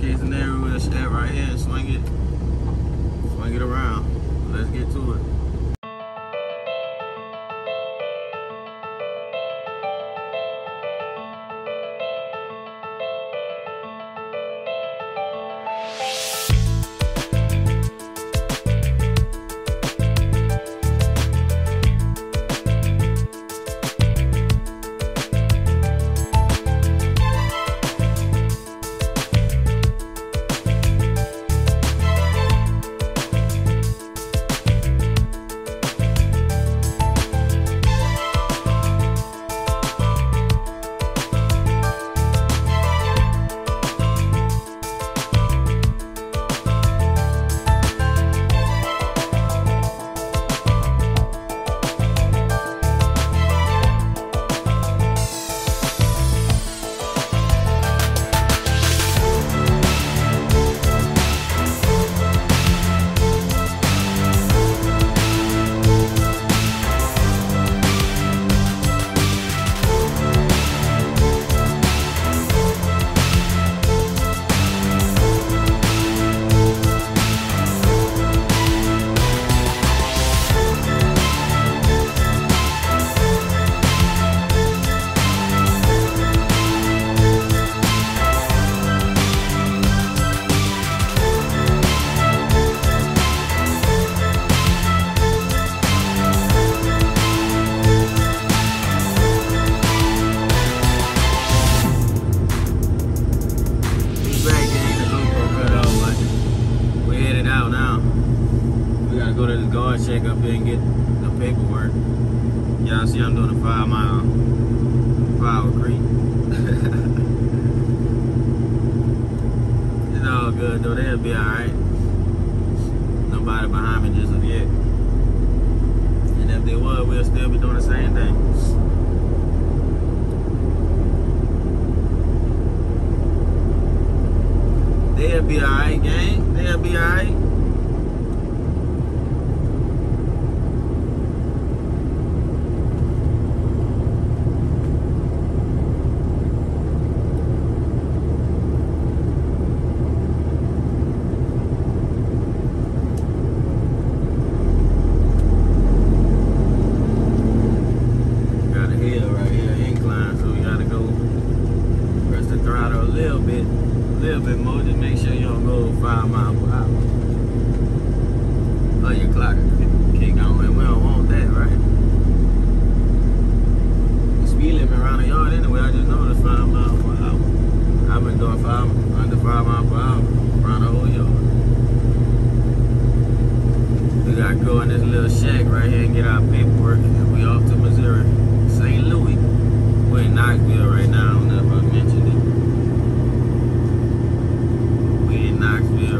case scenario, we'll step right here and swing it, swing it around. Let's get to it. Good though. They'll be alright. Nobody behind me just yet. And if they was, we'll still be doing the same thing. They'll be alright, gang. They'll be alright. Got a hill right here, incline, so we gotta go press the throttle a little bit, a little bit more. Just make sure you don't go five miles per hour. Oh, your clock on, and we don't want that, right? The speed limit around the yard anyway. I just know it's five miles per hour. I've been doing five under five miles per hour around the whole yard. We gotta go in this little shack right here and get our paperwork, and we off to Missouri, St. Louis. We're in Knoxville right now. I don't know if I mentioned it. We in Knoxville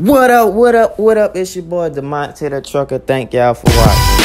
What up, what up, what up? It's your boy Damonte the Trucker. Thank y'all for watching.